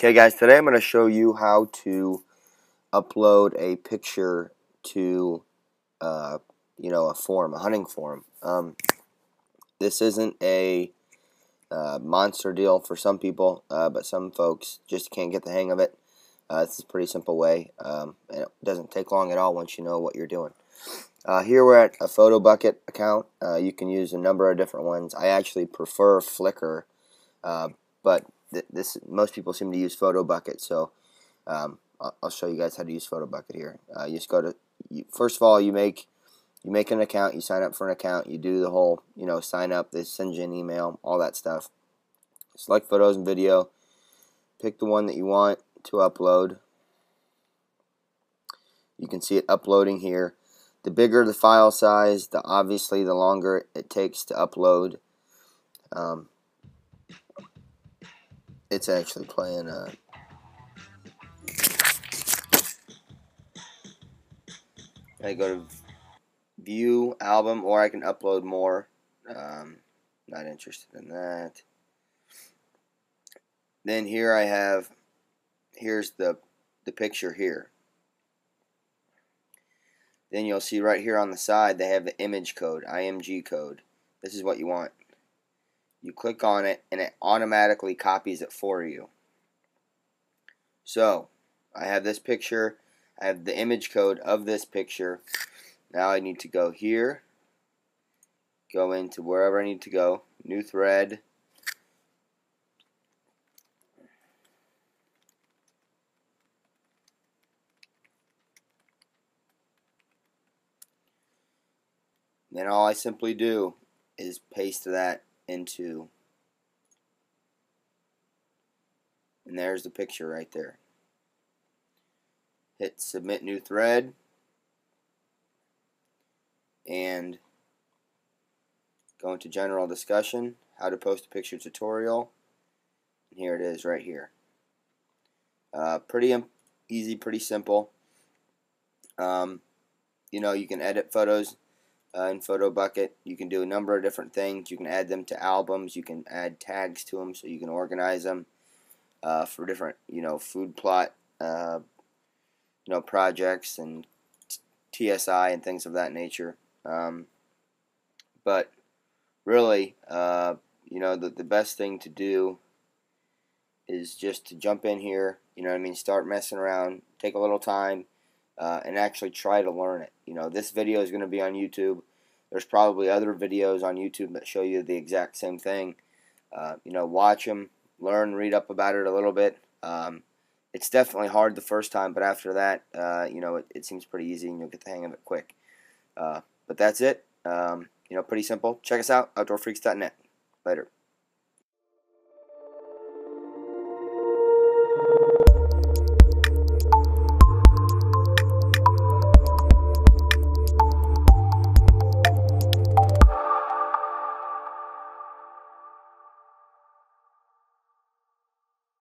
Okay guys, today I'm going to show you how to upload a picture to, uh, you know, a forum, a hunting forum. Um, this isn't a uh, monster deal for some people, uh, but some folks just can't get the hang of it. Uh, is a pretty simple way, um, and it doesn't take long at all once you know what you're doing. Uh, here we're at a Photobucket account. Uh, you can use a number of different ones. I actually prefer Flickr, but th this most people seem to use Photobucket, so um, I'll show you guys how to use Photobucket here. Uh, you just go to you, first of all you make you make an account, you sign up for an account, you do the whole you know sign up, they send you an email, all that stuff. Select photos and video, pick the one that you want to upload. You can see it uploading here. The bigger the file size, the obviously the longer it takes to upload. Um, it's actually playing a I go to view album or I can upload more. Um, not interested in that. Then here I have here's the the picture here. Then you'll see right here on the side they have the image code IMG code. This is what you want you click on it and it automatically copies it for you. So I have this picture, I have the image code of this picture. Now I need to go here, go into wherever I need to go, new thread, then all I simply do is paste that into and there's the picture right there. Hit submit new thread and go into general discussion how to post a picture tutorial. And here it is right here. Uh, pretty easy pretty simple. Um, you know you can edit photos uh, in Photobucket. You can do a number of different things. You can add them to albums. You can add tags to them so you can organize them uh, for different, you know, food plot, uh, you know, projects and TSI and things of that nature. Um, but really, uh, you know, the, the best thing to do is just to jump in here, you know what I mean, start messing around, take a little time, uh, and actually try to learn it. You know, this video is going to be on YouTube. There's probably other videos on YouTube that show you the exact same thing. Uh, you know, watch them, learn, read up about it a little bit. Um, it's definitely hard the first time, but after that, uh, you know, it, it, seems pretty easy and you'll get the hang of it quick. Uh, but that's it. Um, you know, pretty simple. Check us out, outdoorfreaks.net. Later.